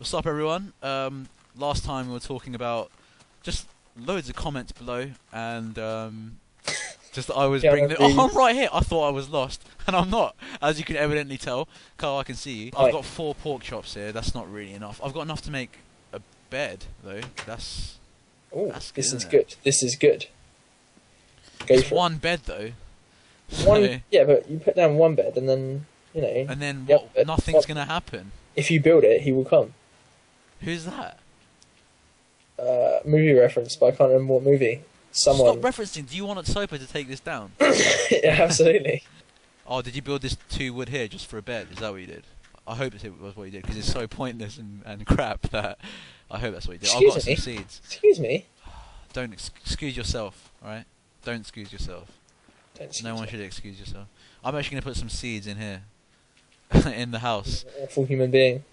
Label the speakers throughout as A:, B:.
A: What's up, everyone? Um, last time we were talking about just loads of comments below, and um, just that I was
B: Yeah,
A: bringing. The- oh, I'm right here. I thought I was lost, and I'm not, as you can evidently tell. Carl, I can see you. I've got four pork chops here. That's not really enough. I've got enough to make a bed, though. That's good,
B: this is
A: it?
B: good. This is good. Go
A: it's
B: for
A: one bed, though.
B: One,
A: So-
B: yeah, but you put down one bed, and then you know,
A: and then what? Nothing's gonna happen.
B: if you build it, he will come.
A: Who's that?
B: Uh, movie reference, but I can't remember what movie. Someone.
A: Stop referencing. Do you want SOPA to take this down?
B: yeah, absolutely.
A: Oh, did you build this two wood here just for a bed? Is that what you did? I hope it was what you did because it's so pointless and, and crap that I hope that's what you did. I've got
B: Excuse
A: some
B: me?
A: seeds.
B: Excuse me.
A: Don't ex- excuse yourself, alright? Don't excuse yourself.
B: Don't
A: No one
B: me.
A: should excuse yourself. I'm actually gonna put some seeds in here, in the house.
B: Awful human being.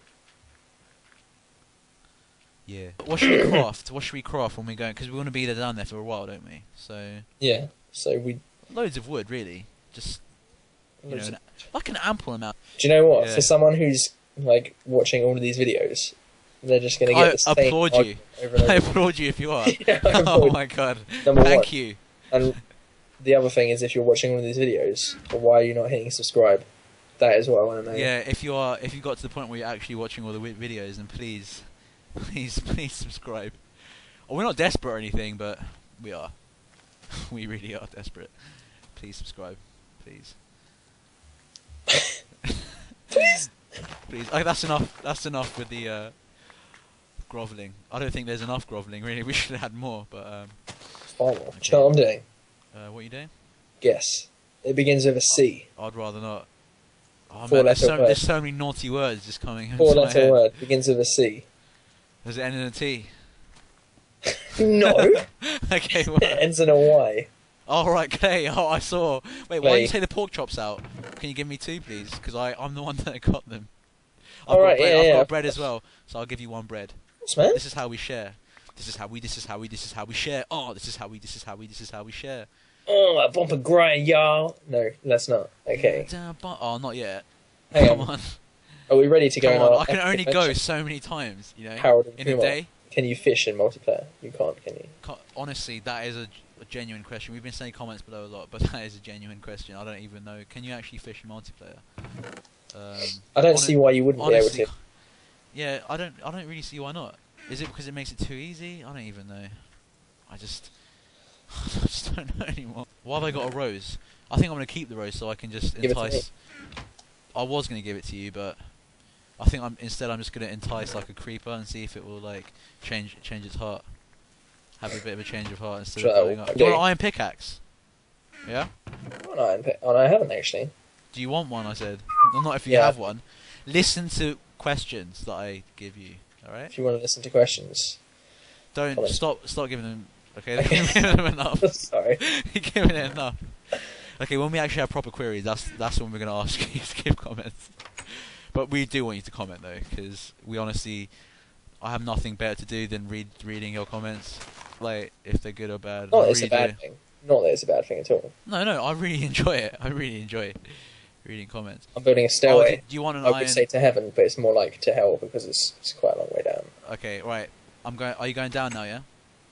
A: Yeah. What should we craft? What should we craft when we go? Because we want to be there down there for a while, don't we? So
B: Yeah. So we.
A: loads of wood, really. Just you know, an, like an ample amount.
B: Do you know what?
A: Yeah.
B: For someone who's like watching all of these videos, they're just gonna
A: I
B: get the same
A: applaud you.
B: argument Over and
A: I applaud you if you are.
B: Yeah,
A: oh my god.
B: Number
A: Thank
B: one.
A: you.
B: And the other thing is, if you're watching one of these videos, why are you not hitting subscribe? That is what I want to know.
A: Yeah, if you are, if you got to the point where you're actually watching all the videos, then please, please, please subscribe. Oh, we're not desperate or anything, but we are. we really are desperate. Please subscribe, please.
B: Please.
A: Please. Oh, that's enough. That's enough with the uh, groveling. I don't think there's enough groveling. Really, we should have had more. But um,
B: Far more. Do you know what I'm doing?
A: uh, what are you doing?
B: Guess. It begins with a C.
A: I'd rather not. Oh,
B: Four
A: man, there's, so, there's so many naughty words just coming
B: Four letter word. Begins with a C.
A: Does it end in a T?
B: No.
A: okay,
B: it ends in a Y.
A: Oh right, Clay. Oh, I saw. Wait, why did you take the pork chops out? Can you give me two, please? Because I I'm the one that got them. I've
B: All
A: got
B: right,
A: bread,
B: yeah,
A: I've
B: yeah,
A: got bread as well, so I'll give you one bread.
B: Man?
A: This is how we share. This is how we. This is how we. This is how we share. Oh, this is how we. This is how we. This is how we share.
B: Oh, a bumper grind, y'all. No, let's not. Okay.
A: Oh, not yet.
B: Hang
A: Come
B: on.
A: on.
B: Are we ready to go
A: Come
B: on?
A: on. I can only go so many times. You know,
B: Harold
A: in a day.
B: Can you fish in multiplayer? You can't, can you?
A: Honestly, that is a, a genuine question. We've been saying comments below a lot, but that is a genuine question. I don't even know. Can you actually fish in multiplayer? Um,
B: I don't see why you wouldn't
A: honestly,
B: be able to.
A: Yeah, I don't. I don't really see why not. Is it because it makes it too easy? I don't even know. I just, I just don't know anymore. Why have I got a rose? I think I'm gonna keep the rose so I can just
B: Give it to me.
A: entice. I was gonna give it to you, but I think I'm instead I'm just gonna entice like a creeper and see if it will like change change its heart. Have a bit of a change of heart instead
B: Sure,
A: of
B: will
A: up. Do you want an iron pickaxe? Yeah.
B: Oh, no, I haven't- oh, no, I haven't actually.
A: Do you want one? I said. Well, not if you
B: Yeah.
A: have one. Listen to questions that I give you. All right.
B: If you want to listen to questions.
A: Don't
B: Comment.
A: stop. Stop giving them. Okay, giving them enough.
B: Sorry.
A: Giving it enough. Okay, when we actually have proper queries, that's that's when we're gonna ask you to give comments. But we do want you to comment though, because we honestly, I have nothing better to do than read reading your comments, like if they're good or bad.
B: Not it's a
A: really do.
B: bad thing. Not that it's a bad thing at all.
A: No, no, I really enjoy it. I really enjoy reading comments.
B: I'm building a
A: Oh,
B: stairway.
A: do, do you want an
B: I
A: iron?
B: would say to heaven, but it's more like to hell because it's, it's quite a long way down.
A: Okay, right. I'm going. Are you going down now? Yeah.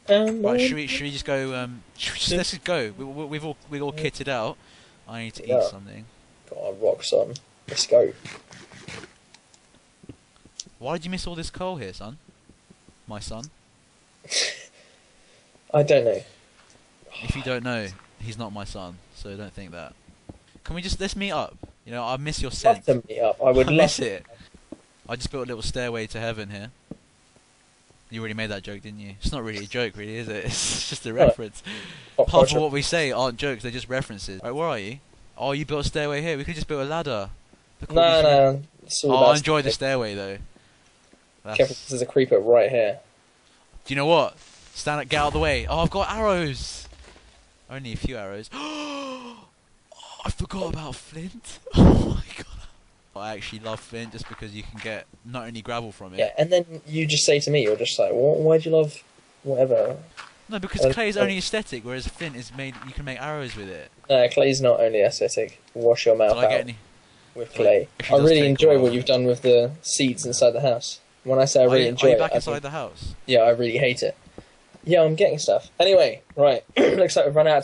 B: Um,
A: Right, should we should we just go? Um, just, let's just go. We, we, we've all we all kitted out. I need to
B: Yeah.
A: eat something.
B: Got our rocks on. Let's go.
A: Why did you miss all this coal here, son? My son.
B: I don't know.
A: If you don't know, he's not my son, so don't think that. Can we just let's meet up? You know, I miss your
B: Love
A: scent.
B: to meet up. I would
A: I miss
B: to.
A: it. I just built a little stairway to heaven here. You already made that joke, didn't you? It's not really a joke, really, is it? It's just a reference. Half of what we say aren't jokes; they're just references. Right, where are you? Oh, you built a stairway here. We could just build a ladder.
B: No, no. It's all
A: Oh, I enjoy the
B: stairway
A: though. That's-
B: Careful, there's a creeper right here.
A: Do you know what? Stand up, get out of the way. Oh, I've got arrows. Only a few arrows. Oh, I forgot about flint. Oh my god. I actually love flint just because you can get not only gravel from it.
B: Yeah, and then you just say to me, you're just like, "Wh- why do you love whatever?
A: No, because
B: Uh,
A: clay is
B: uh,
A: only aesthetic, whereas flint is made. You can make arrows with it.
B: No, is not only aesthetic. Wash your mouth out
A: any?
B: with clay. I really enjoy what you've done with the seeds inside the house. When I say I really
A: you,
B: enjoy
A: are you
B: it,
A: back
B: I
A: inside
B: think-
A: the house?
B: yeah, I really hate it. Yeah, I'm getting stuff. Anyway, right. Looks like we've run out of